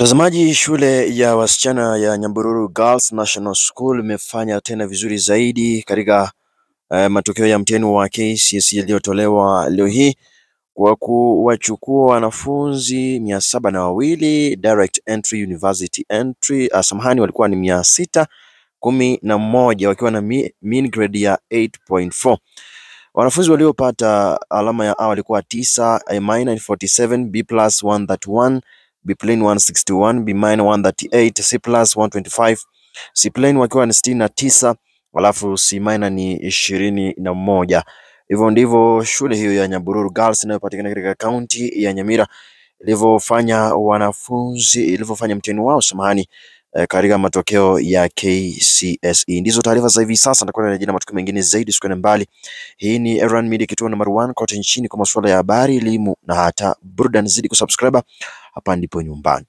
Mtazamaji, shule ya wasichana ya Nyambururu Girls National School imefanya tena vizuri zaidi katika uh, matokeo ya mtihani wa KCSE yaliyotolewa leo hii kwa kuwachukua wanafunzi mia saba na wawili direct entry university entry. Uh, samahani, walikuwa ni mia sita kumi na moja wakiwa na mean grade ya 8.4. Wanafunzi waliopata alama ya A walikuwa tisa, A minus 47, B plus 131, B plane 161, B minor 138, C plus 125, C plane wakiwa ni sitini na tisa, alafu C minor ni ishirini na moja. Hivyo ndivyo shule hiyo ya Nyabururu Girls inayopatikana katika kaunti ya Nyamira ilivyofanya wanafunzi ilivyofanya mtihani wao samahani, eh, katika matokeo ya KCSE. Ndizo taarifa za hivi sasa, nitakuwa na matukio mengine zaidi, siku mbali. Hii ni Erwan Media, kituo number 1 kote nchini kwa masuala ya habari, elimu na hata burudani. Zidi kusubscribe, hapa ndipo nyumbani.